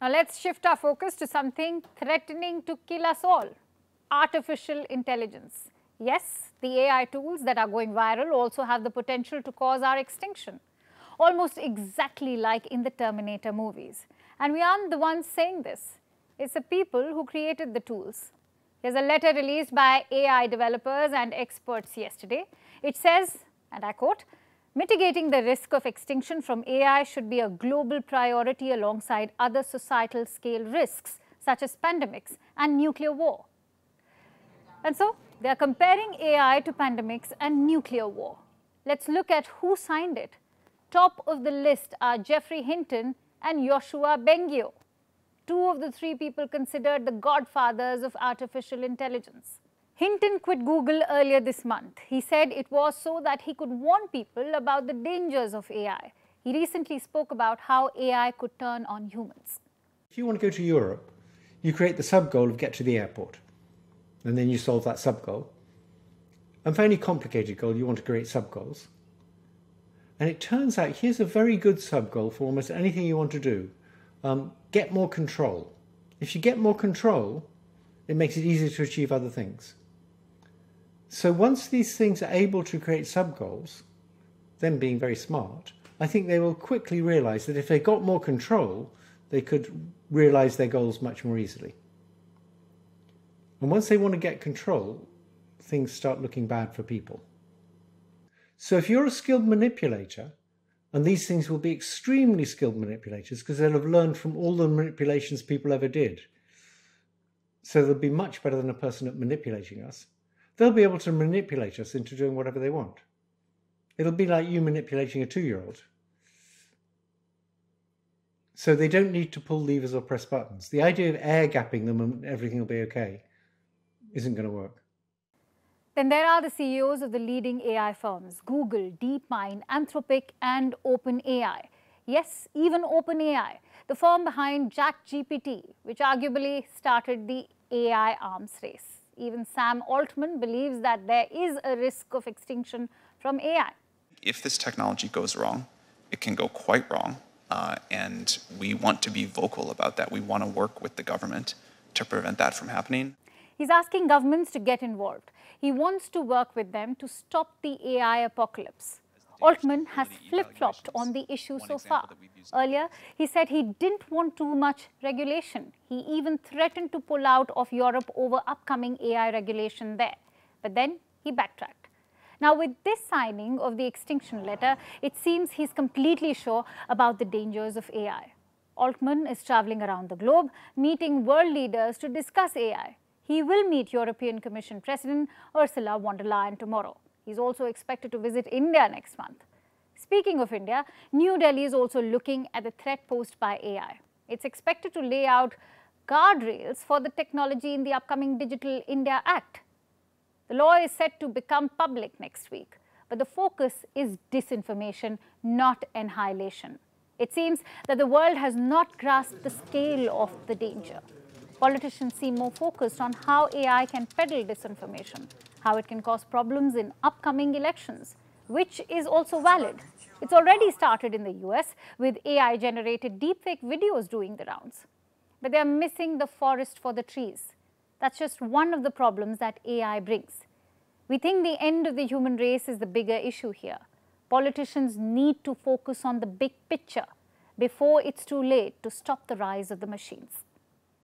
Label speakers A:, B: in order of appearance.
A: Now let's shift our focus to something threatening to kill us all, artificial intelligence. Yes, the AI tools that are going viral also have the potential to cause our extinction, almost exactly like in the Terminator movies. And we aren't the ones saying this. It's the people who created the tools. There's a letter released by AI developers and experts yesterday. It says, and I quote, Mitigating the risk of extinction from AI should be a global priority alongside other societal scale risks such as pandemics and nuclear war. And so, they are comparing AI to pandemics and nuclear war. Let's look at who signed it. Top of the list are Geoffrey Hinton and Yoshua Bengio, two of the three people considered the godfathers of artificial intelligence. Hinton quit Google earlier this month. He said it was so that he could warn people about the dangers of AI. He recently spoke about how AI could turn on humans.
B: If you want to go to Europe, you create the sub goal of get to the airport, and then you solve that sub goal. And for any complicated goal, you want to create sub goals. And it turns out here's a very good sub goal for almost anything you want to do um, get more control. If you get more control, it makes it easier to achieve other things. So once these things are able to create sub-goals, them being very smart, I think they will quickly realize that if they got more control, they could realize their goals much more easily. And once they want to get control, things start looking bad for people. So if you're a skilled manipulator, and these things will be extremely skilled manipulators because they'll have learned from all the manipulations people ever did. So they'll be much better than a person at manipulating us they'll be able to manipulate us into doing whatever they want. It'll be like you manipulating a two-year-old. So they don't need to pull levers or press buttons. The idea of air gapping them and everything will be okay isn't going to work.
A: Then there are the CEOs of the leading AI firms, Google, DeepMind, Anthropic and OpenAI. Yes, even OpenAI, the firm behind ChatGPT, which arguably started the AI arms race. Even Sam Altman believes that there is a risk of extinction from AI.
C: If this technology goes wrong, it can go quite wrong. Uh, and we want to be vocal about that. We want to work with the government to prevent that from happening.
A: He's asking governments to get involved. He wants to work with them to stop the AI apocalypse. Altman has flip-flopped on the issue so far. Earlier, he said he didn't want too much regulation. He even threatened to pull out of Europe over upcoming AI regulation there. But then he backtracked. Now, with this signing of the extinction letter, it seems he's completely sure about the dangers of AI. Altman is traveling around the globe, meeting world leaders to discuss AI. He will meet European Commission President Ursula von der Leyen tomorrow. He's also expected to visit India next month. Speaking of India, New Delhi is also looking at the threat posed by AI. It's expected to lay out guardrails for the technology in the upcoming Digital India Act. The law is set to become public next week, but the focus is disinformation, not annihilation. It seems that the world has not grasped the scale of the danger. Politicians seem more focused on how AI can peddle disinformation how it can cause problems in upcoming elections, which is also valid. It's already started in the US with AI-generated deepfake videos doing the rounds. But they're missing the forest for the trees. That's just one of the problems that AI brings. We think the end of the human race is the bigger issue here. Politicians need to focus on the big picture before it's too late to stop the rise of the machines.